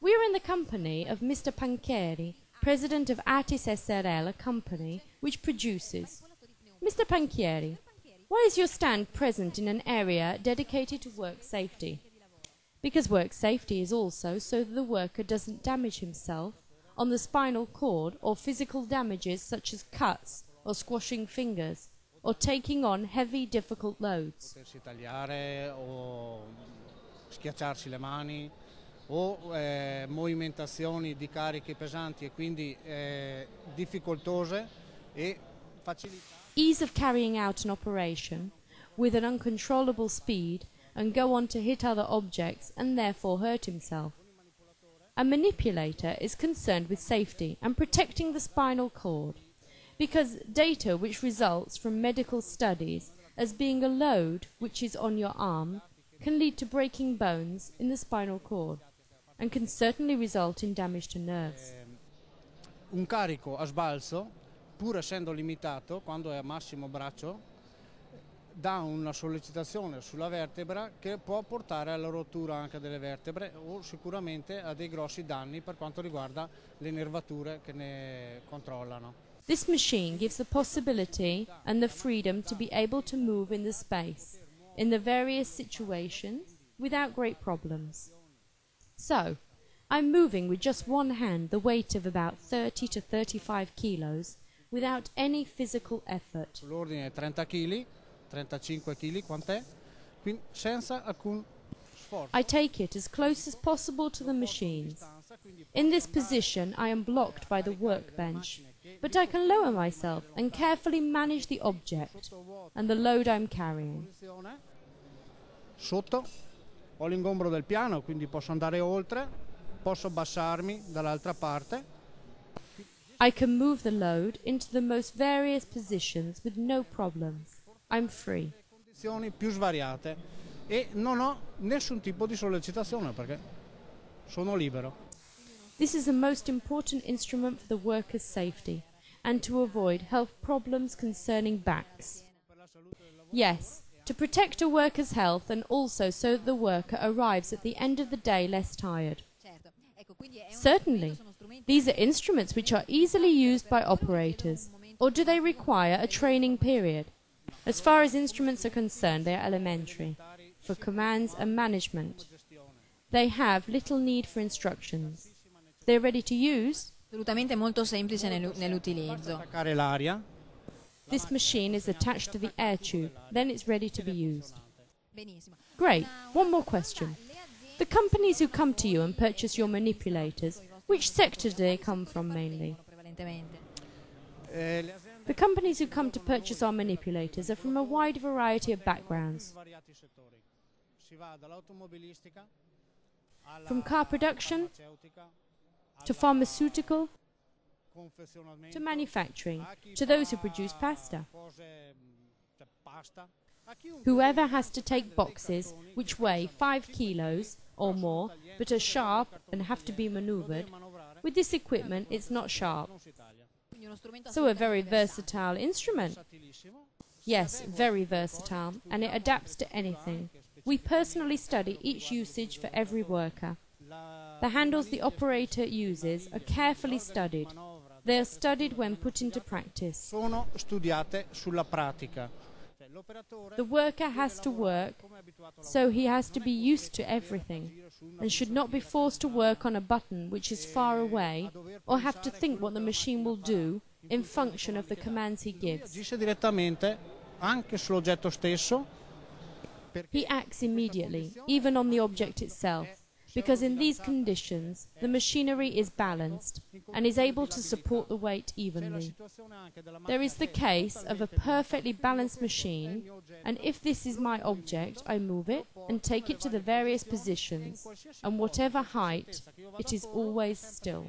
We are in the company of Mr. Pancheri, president of ATIS SRL, a company which produces. Mr. Panchieri, why is your stand present in an area dedicated to work safety? Because work safety is also so that the worker doesn't damage himself on the spinal cord or physical damages such as cuts or squashing fingers or taking on heavy difficult loads. O eh, movimentazioni di cariche pesanti e quindi eh, difficoltose e facilità. Ease of carrying out an operation with an uncontrollable speed and go on to hit other objects and therefore hurt himself. A manipulator is concerned with safety and protecting the spinal cord because data which results from medical studies as being a load which is on your arm can lead to breaking bones in the spinal cord and can certainly result in damage to nerves. Un carico a sbalzo, pur essendo limitato, quando è a massimo braccio, dà una sollecitazione sulla vertebra che può portare alla rottura anche delle vertebre o sicuramente a dei grossi danni per quanto riguarda le nervature che ne controllano. This machine gives the possibility and the freedom to be able to move in the space, in the various situations, without great problems. So, I'm moving with just one hand the weight of about 30 to 35 kilos without any physical effort. L'ordine è 30 kg, 35 kg, quant'è? Quindi senza alcun sforzo. I take it as close as possible to the machines. In this position, I am blocked by the workbench, but I can lower myself and carefully manage the object and the load I'm carrying. Sotto ho l'ingombro del piano, quindi posso andare oltre, posso abbassarmi dall'altra parte. I can move the load into the most various positions with no problems. I'm free. condizioni più svariate e non ho nessun tipo di sollecitazione perché sono libero. This is the most important instrument for the worker's safety and to avoid health problems concerning backs. Yes, to protect a worker's health and also so that the worker arrives at the end of the day less tired. Certo. Ecco, quindi è un Certainly. These are instruments which are easily used by operators, or do they require a training period? As far as instruments are concerned, they are elementary, for commands and management. They have little need for instructions. They're ready to use. assolutamente molto semplice nell'u- nell'utilizzo. This machine is attached to the air tube, then it's ready to be used. Great. One more question. The companies who come to you and purchase your manipulators, which sector do they come from mainly? The companies who come to purchase our manipulators are from a wide variety of backgrounds, from car production to pharmaceutical to manufacturing, to those who produce pasta. cose, mh, cioè pasta, a chiunque Whoever has to take boxes which weigh 5 kilos or more but are sharp and have to be maneuvered, with this equipment it's not sharp. non si taglia. Quindi uno strumento So a very versatile. versatile instrument. Yes, very versatile, and it adapts to anything. We personally study each usage for every worker. The handles the operator uses are carefully studied. Manovra They are studied when put into practice. sono studiate sulla pratica. The worker has to work, come è abituato a so he has to be used to everything and should not be forced to work on a button which is far away or have to think what the machine will do in function of the commands he gives. agisce direttamente anche sull'oggetto stesso He acts immediately, even on the object itself, because in these conditions the machinery is balanced and is able to support the weight evenly. There is the case of a perfectly balanced machine, and if this is my object, I move it and take it to the various positions, and whatever height, it is always still.